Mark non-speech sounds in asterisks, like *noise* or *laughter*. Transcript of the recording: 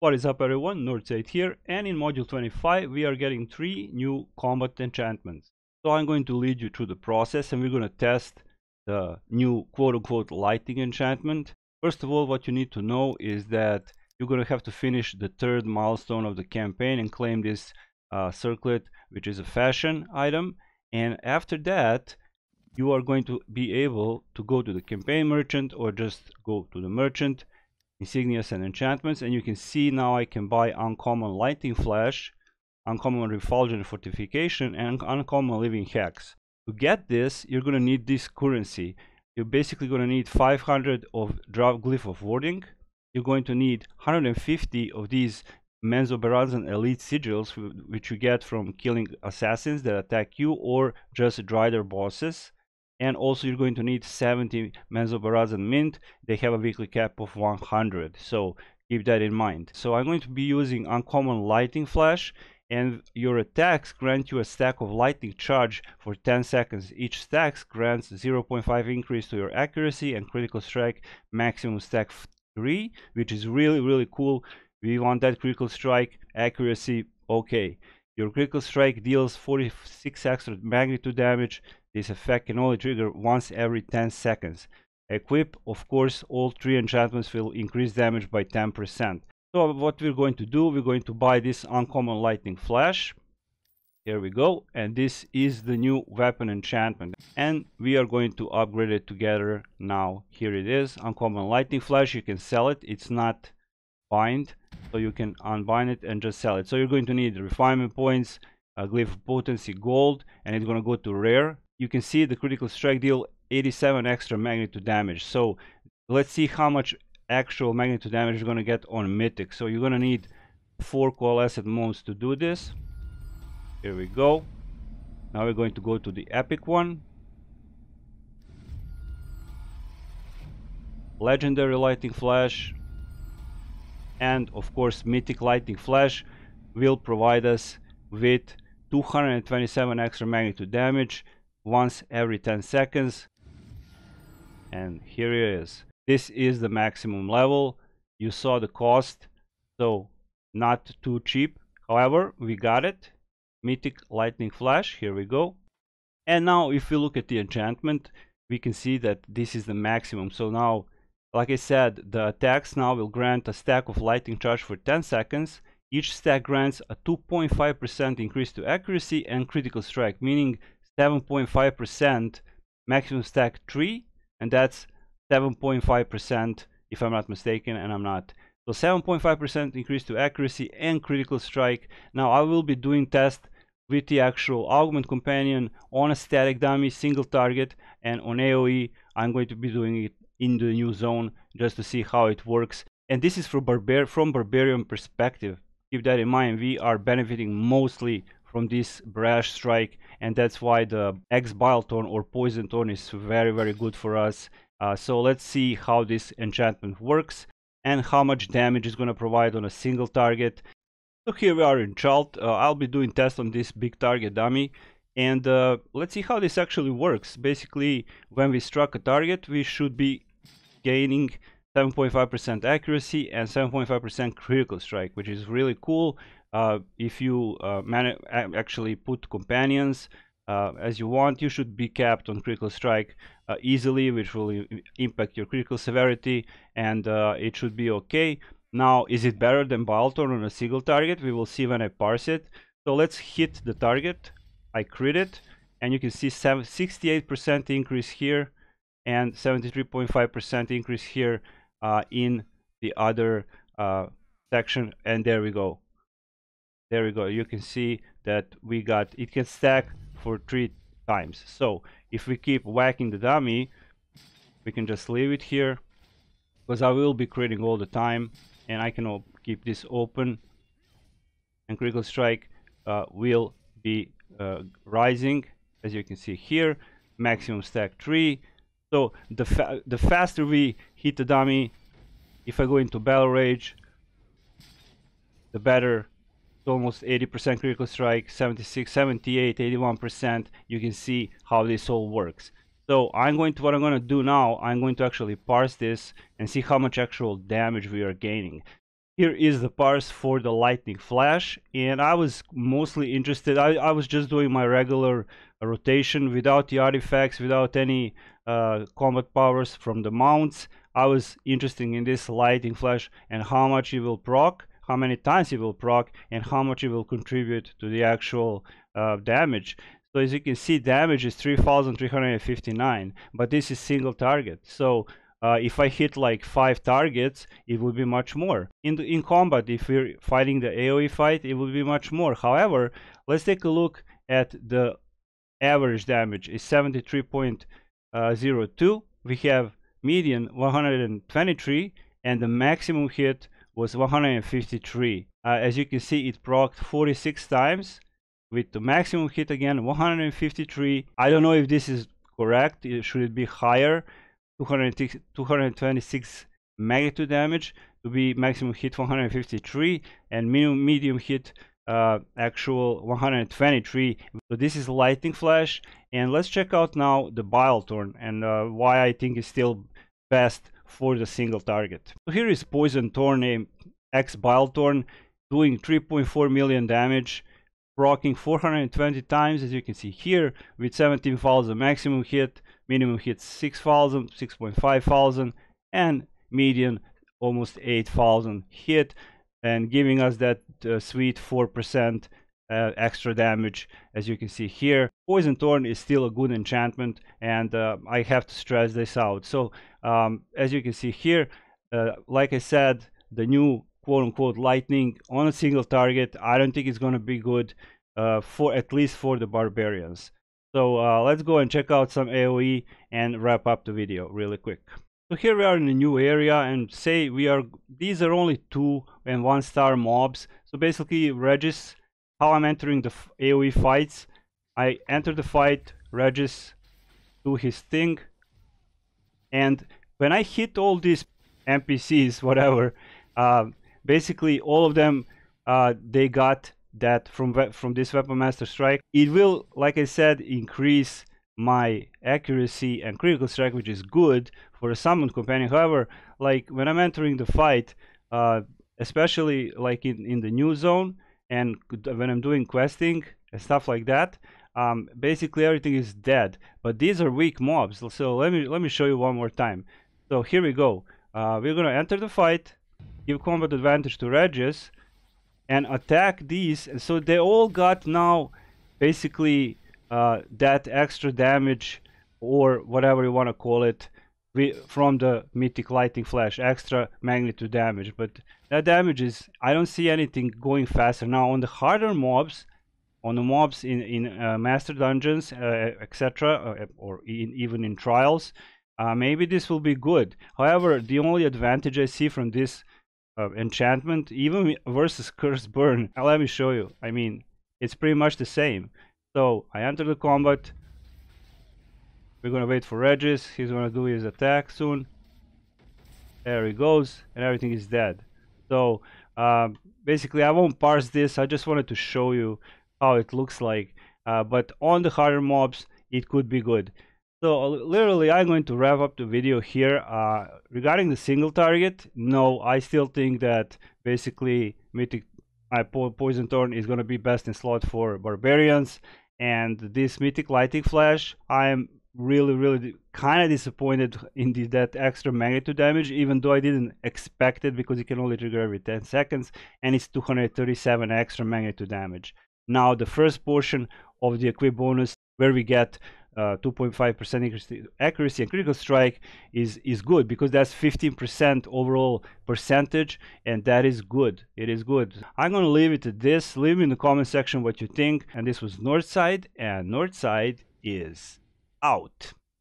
What is up everyone, Northside here, and in module 25 we are getting three new combat enchantments. So I'm going to lead you through the process and we're going to test the new quote-unquote lightning enchantment. First of all, what you need to know is that you're going to have to finish the third milestone of the campaign and claim this uh, circlet, which is a fashion item. And after that, you are going to be able to go to the campaign merchant or just go to the merchant insignias and enchantments and you can see now I can buy uncommon lightning flash uncommon refulgent fortification and uncommon living hex. To get this you're going to need this currency. You're basically going to need 500 of drop glyph of warding. You're going to need 150 of these Menzoberranzan elite sigils which you get from killing assassins that attack you or just Drider bosses and also you're going to need 70 Menzoberranzan mint. They have a weekly cap of 100 so keep that in mind. So i'm going to be using uncommon lightning flash and your attacks grant you a stack of lightning charge for 10 seconds. Each stack grants 0.5 increase to your accuracy and critical strike maximum stack 3 which is really really cool. We want that critical strike accuracy okay. Your critical strike deals 46 extra magnitude damage this effect can only trigger once every 10 seconds. Equip, of course, all three enchantments will increase damage by 10%. So what we're going to do, we're going to buy this uncommon lightning flash. Here we go. And this is the new weapon enchantment. And we are going to upgrade it together now. Here it is, uncommon lightning flash. You can sell it. It's not bind. So you can unbind it and just sell it. So you're going to need refinement points, a glyph potency gold, and it's going to go to rare you can see the critical strike deal 87 extra magnitude damage. So let's see how much actual magnitude damage you're going to get on mythic. So you're going to need four coalesced moons to do this. Here we go. Now we're going to go to the epic one. Legendary lightning flash. And of course mythic lightning flash will provide us with 227 extra magnitude damage once every 10 seconds. And here it is. This is the maximum level. You saw the cost so not too cheap. However we got it. Mythic lightning flash here we go. And now if we look at the enchantment we can see that this is the maximum. So now like I said the attacks now will grant a stack of lightning charge for 10 seconds. Each stack grants a 2.5% increase to accuracy and critical strike meaning 7.5% maximum stack 3 and that's 7.5% if I'm not mistaken and I'm not. So 7.5% increase to accuracy and critical strike. Now I will be doing test with the actual augment companion on a static dummy single target and on AoE I'm going to be doing it in the new zone just to see how it works. And this is from, barbar from barbarian perspective. Keep that in mind. We are benefiting mostly from this brash strike and that's why the X Bile Thorn or Poison Thorn is very very good for us. Uh, so let's see how this enchantment works and how much damage it's going to provide on a single target. So here we are in Chult. Uh, I'll be doing tests on this big target dummy and uh, let's see how this actually works. Basically when we struck a target we should be gaining 7.5% accuracy and 7.5% critical strike which is really cool if you uh, actually put companions uh, as you want, you should be capped on critical strike uh, easily, which will impact your critical severity, and uh, it should be okay. Now, is it better than Bile Thorn on a single target? We will see when I parse it. So let's hit the target. I crit it, and you can see 68% increase here and 73.5% increase here uh, in the other section, and there we go there we go. You can see that we got it can stack for three times. So if we keep whacking the dummy we can just leave it here because I will be creating all the time and I can keep this open. And critical strike uh, will be uh, rising as you can see here. Maximum stack 3 so the fa the faster we hit the dummy if I go into battle rage the better almost 80% critical strike 76 78 81% you can see how this all works. So i'm going to what i'm going to do now i'm going to actually parse this and see how much actual damage we are gaining. Here is the parse for the lightning flash and I was mostly interested I, I was just doing my regular rotation without the artifacts without any uh, combat powers from the mounts. I was interested in this lightning flash and how much it will proc how many times it will proc and how much it will contribute to the actual uh, damage so as you can see damage is 3359 but this is single target so uh, if I hit like five targets, it would be much more. In the, in combat, if we're fighting the AOE fight, it would be much more. However, let's take a look at the average damage. is 73.02. We have median 123, and the maximum hit was 153. Uh, as you can see, it procced 46 times with the maximum hit again 153. I don't know if this is correct. It, Should it be higher? 226 magnitude damage to be maximum hit 153 and minimum medium hit uh, actual 123 so this is lightning flash and let's check out now the bile thorn and uh, why I think it's still best for the single target so here is poison thorn X bile thorn doing 3.4 million damage rocking 420 times as you can see here with 17 falls the maximum hit minimum hits 6,000, 6.5,000, and median almost 8,000 hit, and giving us that uh, sweet 4% uh, extra damage as you can see here. Poison Thorn is still a good enchantment, and uh, I have to stress this out. So um, as you can see here, uh, like I said, the new quote-unquote lightning on a single target, I don't think it's going to be good uh, for at least for the barbarians. So uh, let's go and check out some AoE and wrap up the video really quick. So here we are in a new area and say we are, these are only two and one star mobs. So basically Regis, how I'm entering the AoE fights, I enter the fight, Regis do his thing. And when I hit all these NPCs, *laughs* whatever, uh, basically all of them, uh, they got that from from this weapon master strike. It will like i said increase my accuracy and critical strike which is good for a summoned companion. However like when i'm entering the fight uh, especially like in in the new zone and when i'm doing questing and stuff like that um, basically everything is dead but these are weak mobs. So let me let me show you one more time. So here we go. Uh, we're gonna enter the fight give combat advantage to Regis and attack these. And so they all got now basically uh, that extra damage or whatever you want to call it from the mythic lightning flash extra magnitude damage. But that damage is i don't see anything going faster. Now on the harder mobs on the mobs in in uh, master dungeons uh, etc uh, or in, even in trials uh, maybe this will be good however the only advantage i see from this uh, enchantment, even versus Curse Burn. *laughs* Let me show you. I mean, it's pretty much the same. So I enter the combat. We're gonna wait for Regis. He's gonna do his attack soon. There he goes, and everything is dead. So um, basically, I won't parse this. I just wanted to show you how it looks like. Uh, but on the harder mobs, it could be good. So literally, I'm going to wrap up the video here. Uh, regarding the single target, no, I still think that basically Mythic my po Poison Thorn is going to be best in slot for Barbarians. And this Mythic Lightning Flash, I'm really, really kind of disappointed in the, that extra magnitude damage, even though I didn't expect it because it can only trigger every 10 seconds. And it's 237 extra magnitude damage. Now, the first portion of the equip bonus where we get 2.5% uh, accuracy and critical strike is is good because that's 15% overall percentage and that is good. It is good. I'm to leave it at this. Leave me in the comment section what you think. And this was northside and northside is out